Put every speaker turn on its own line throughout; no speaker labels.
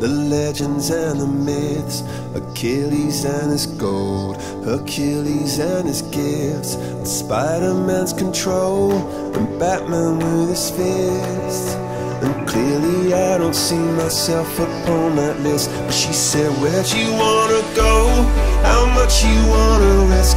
the legends and the myths, Achilles and his gold, Hercules and his gifts, and Spider-Man's control, and Batman with his fists. And clearly I don't see myself upon that list But she said, where'd you wanna go? How much you wanna risk?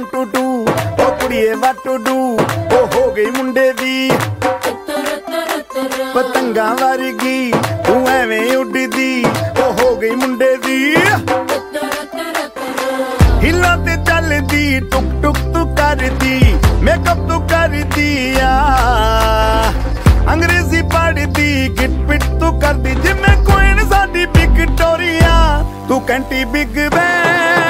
ਗਈ 1 to ਉਹ ਕੁੜੀਏ ਵਾਟ to do ਉਹ ਹੋ ਗਈ ਮੁੰਡੇ ਦੀ। ਪਤੰਗਾਂ ਵਰਗੀ, ਤੂੰ ਐਵੇਂ ਉੱਡਦੀ। ਉਹ ਹੋ ਗਈ ਮੁੰਡੇ ਦੀ। ਹਿੱਲਾ ਤੇ ਚੱਲਦੀ, ਟੁਕ ਟੁਕ ਤੂੰ ਕਰਦੀ। ਮੇਕਅਪ ਤੂੰ ਕਰਦੀ ਆ। ਅੰਗਰੇਜ਼ੀ ਪੜਦੀ ਗਿਟ ਪਿਟ ਤੂੰ ਕਰਦੀ। ਜਿਵੇਂ ਕੁਈਨ ਸਾਡੀ ਵਿਕਟੋਰੀਆ ਤੂੰ ਕੰਟੀ ਬਿਗ ਬੈਨ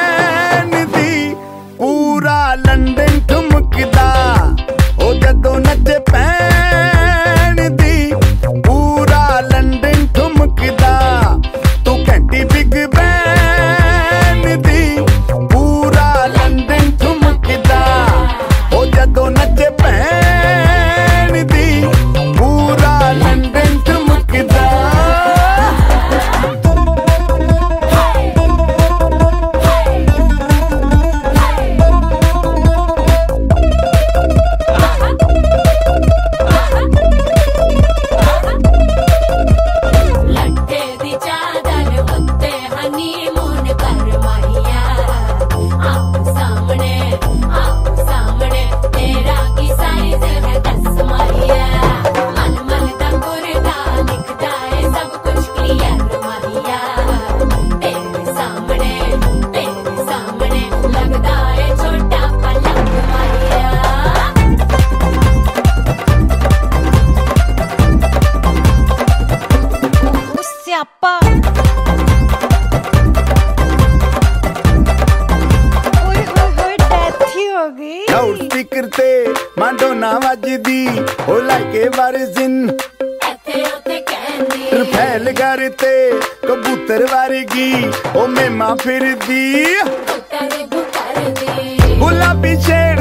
ਮਾਂਡੋਨਾ ਵੱਜਦੀ ਉਹ ਲਾਈਕੇ ਵਰਜ਼ਨ।
ਇੱਥੇ ਉੱਥੇ ਕਹਿੰਦੀ।
ਰਫੈਲ ਘਰ ਤੇ ਕਬੂਤਰ ਵਰਗੀ ਉਹ ਮੇਮਾ ਫਿਰਦੀ। ਗੁਲਾਬੀ shade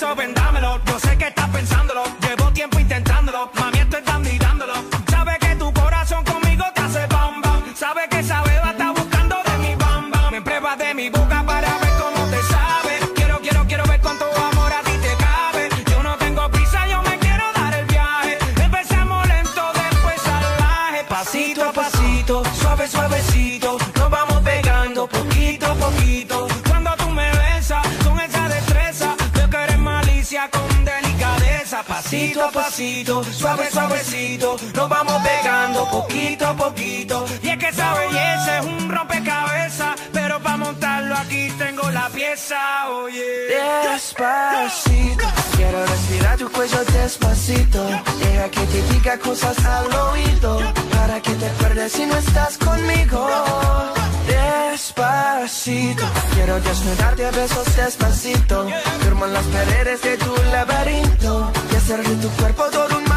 eso
vendámelo. Yo sé Suave, suavecito. Nos vamos pegando poquito a poquito. Y es que esa belleza es un rompecabezas. Pero para montarlo aquí tengo la pieza, oye.
Despacito, quiero respirar tu cuello despacito. Deja que te diga cosas al oído. Para que te pierdas si no estás conmigo. Despacito, quiero desnudarte a besos despacito. Firmo en las paredes de tu laberinto. Hacer de tu cuerpo todo un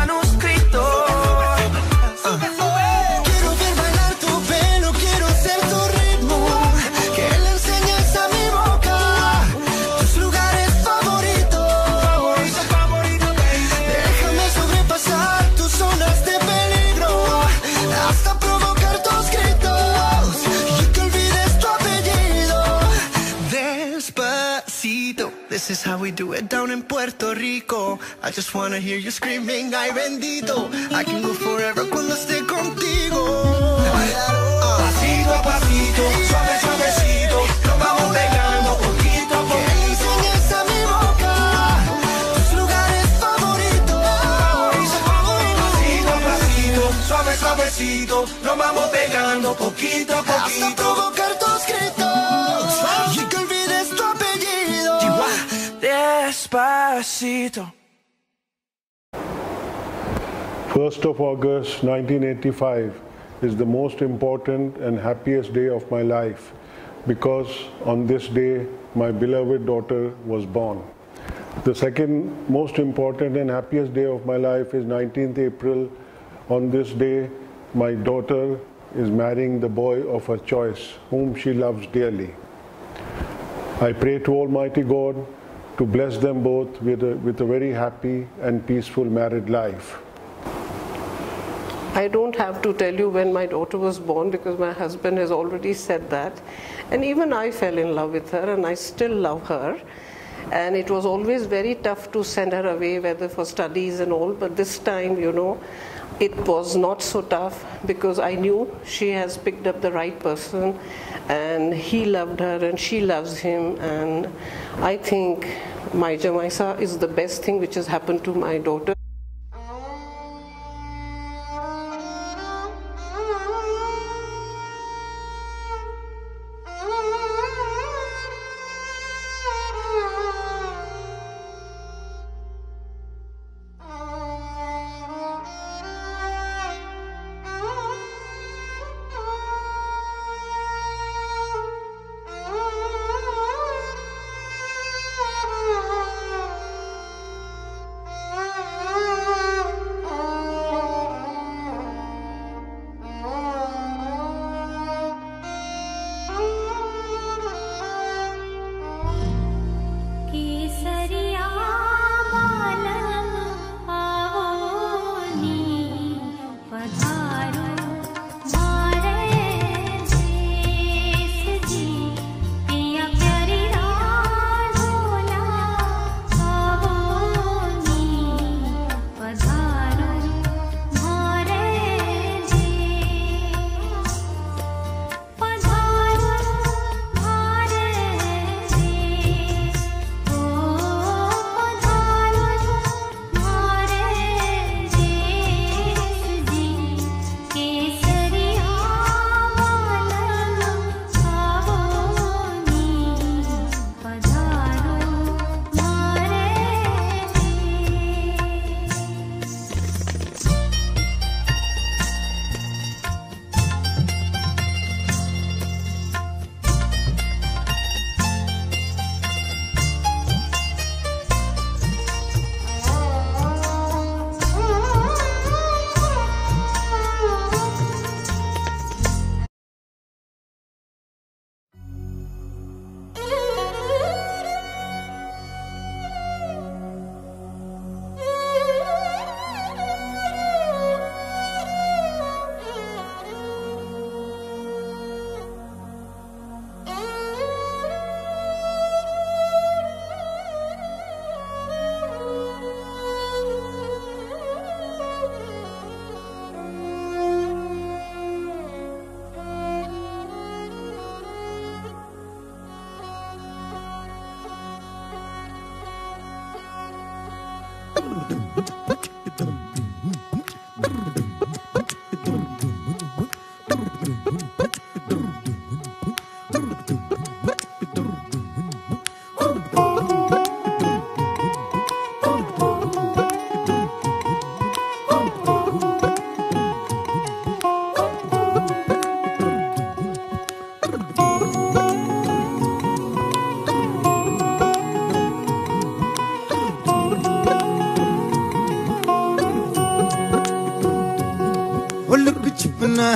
we do it down in Puerto Rico. I just wanna hear you screaming, ay bendito. I can go forever cuando esté contigo.
Pasito a pasito, suave, suavecito. Nos vamos pegando poquito a poquito.
enseñes a mi boca tus lugares favoritos.
Pasito a pasito, suave, suavecito. Nos vamos pegando poquito a
Hasta
poquito.
provocar
Despacito.
1st of August 1985 is the most important and happiest day of my life because on this day my beloved daughter was born. The second most important and happiest day of my life is 19th April. On this day, my daughter is marrying the boy of her choice, whom she loves dearly. I pray to Almighty God to bless them both with a, with a very happy and peaceful married life.
I don't have to tell you when my daughter was born because my husband has already said that. And even I fell in love with her and I still love her. And it was always very tough to send her away, whether for studies and all. But this time, you know, it was not so tough because I knew she has picked up the right person and he loved her and she loves him. And I think my Jamaisa is the best thing which has happened to my daughter.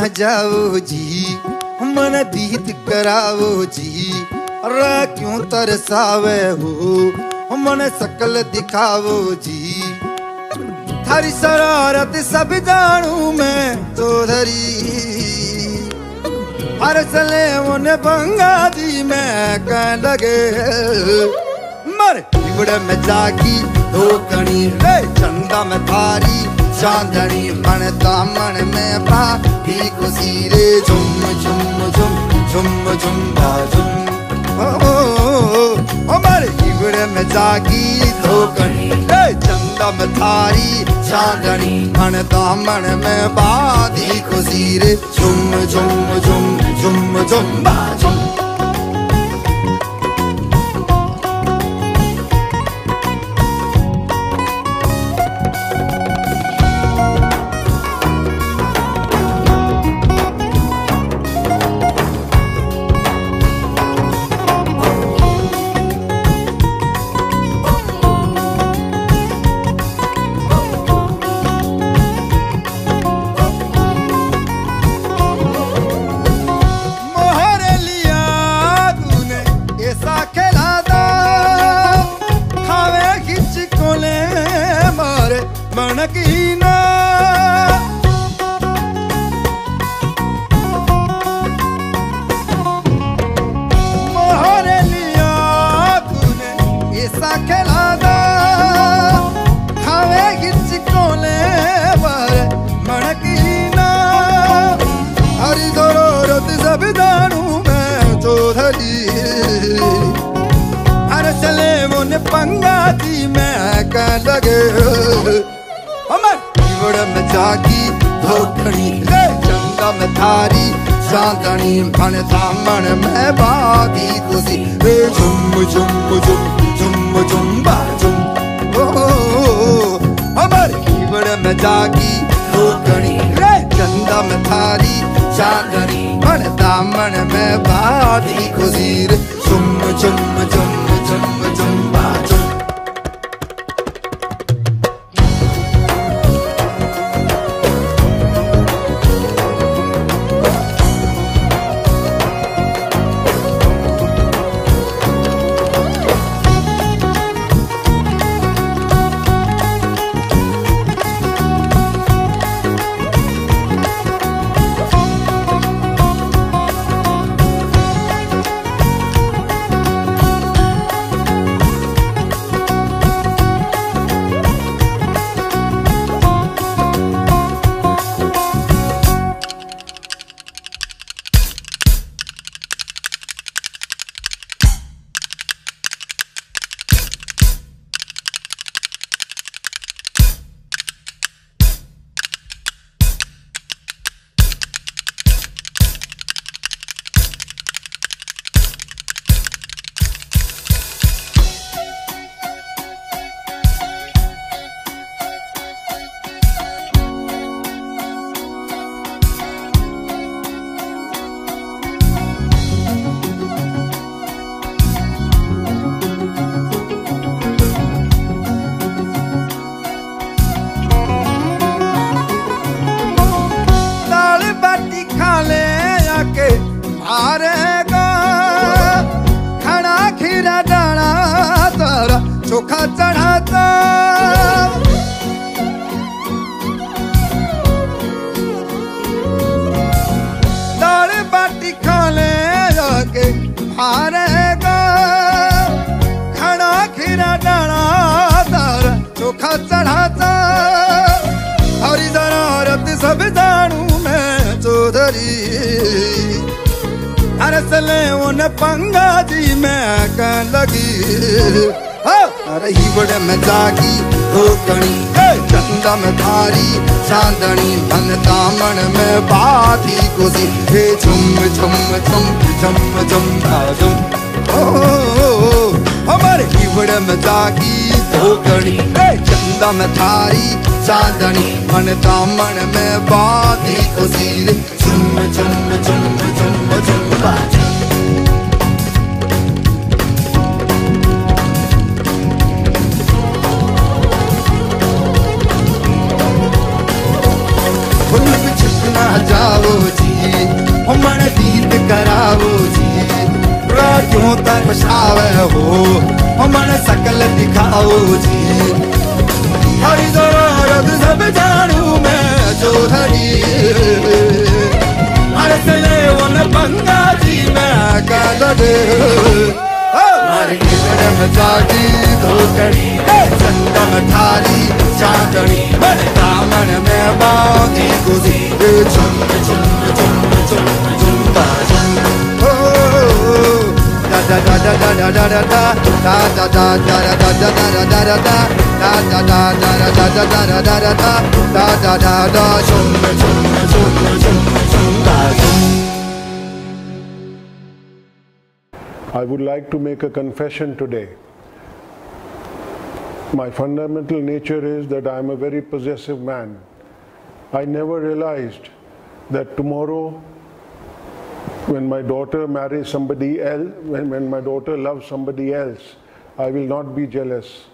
जाओ जी, मन दीद कराओ जी। रा क्यों तरसावे हो? मन सकल दिखाओ जी। थारी शरारत सब जानू मैं तो धरी। हर चले मुने बंगा दी मैं कह लगे। मर इबड़ में जागी, दो कणी चंदा में थारी। चांदनी मन दामन में पा ही खुशी रे झुम झुम झुम झुम झुम झुम। ओ ओ ओ, ओ मर इबड़ में जागी चंदा में थारी चांदनी मन दामन में बाधी खुशी रे झुम झुम झुम झुम झुम झुम। चले पंगा दी मैं कह लगे। हमर जीवड़ में जागी धोखनी रे चंदा में थारी चांदनी भन दामन में बादी खुशी। रे झुम झुम झुम झुम झुम बा झुम। हमर जीवड़ में जागी धोखनी रे चंदा में थारी चांदनी मन दामन में बाधी खुजीर झुम झुम झुम झुम झुम चोखा चढ़ाता। दाल बाटी खा ले आके मारेगा खड़ा खीरा डाना तारा चोखा चढ़ाता। हरी जरारत सब जानू मैं चौधरी। अरे चले उन पंगा जी, मैं लगी। हाँ, अरे बड़े में जागी हे चंदा में थारी चांदनी मन दामन में बाती कोसी हे झुम झुम झुम झुम झुम झुम हमारे कीवड़ में जागी धोकणी चंदा में थारी चांदनी मन दामन में बाती रे झुम झुम झुम झुम झुम पछावे हो मन सकल दिखाओ जी। हरी ज़रूरत सब जानू मैं चौधरी अरे चले वन पंगा जी मैं कालर मारी करम जागी, धोकड़ी। चंदन थारी, चांदनी। दामन में बांधी गुजी चुम चुम चुम
I would like to make a confession today. My fundamental nature is that I am a very possessive man. I never realized that tomorrow, when my daughter marries somebody else, when, when my daughter loves somebody else, I will not be jealous.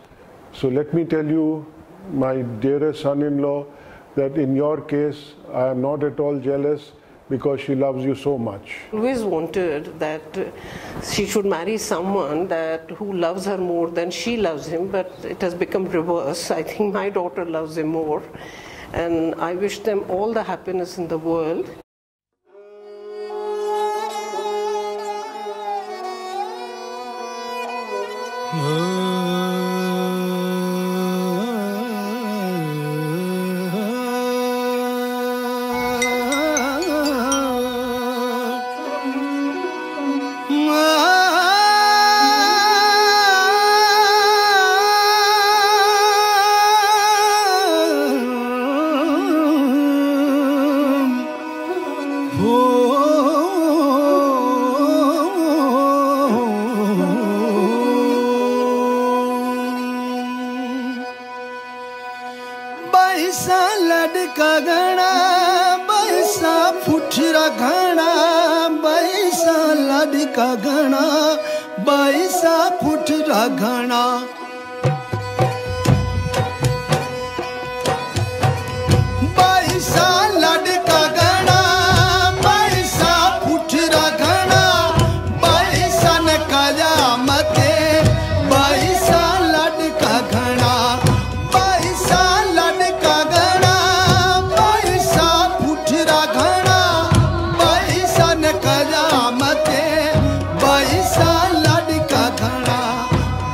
So let me tell you, my dearest son in law, that in your case, I am not at all jealous because she loves you so much.
always wanted that uh, she should marry someone that who loves her more than she loves him but it has become reverse i think my daughter loves him more and i wish them all the happiness in the world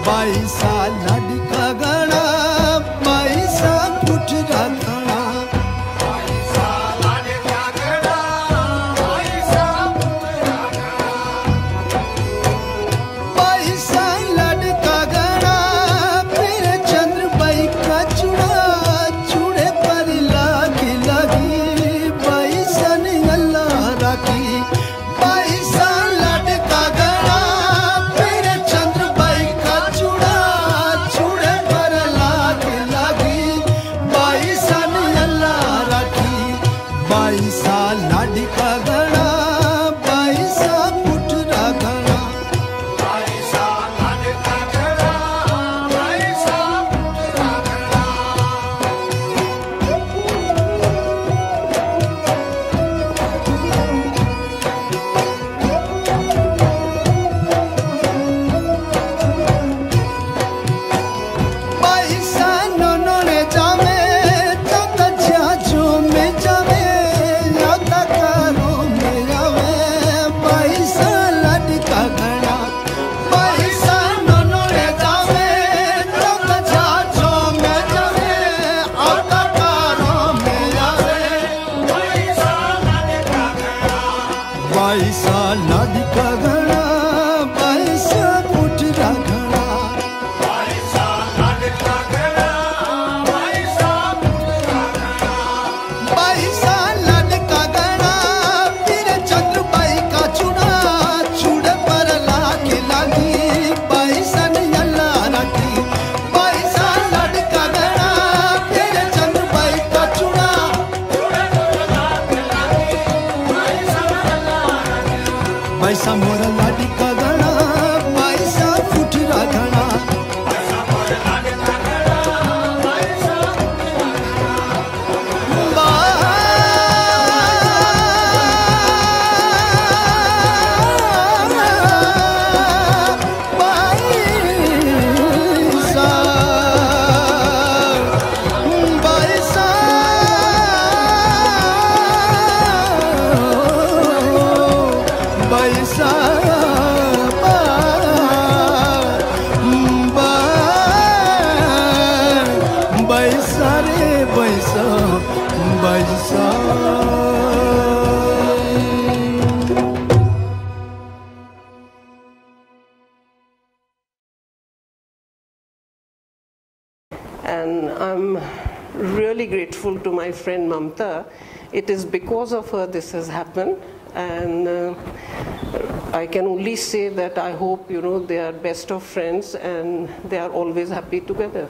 paisa It is because of her this has happened. And uh, I can only say that I hope, you know, they are best of friends and they are always happy together.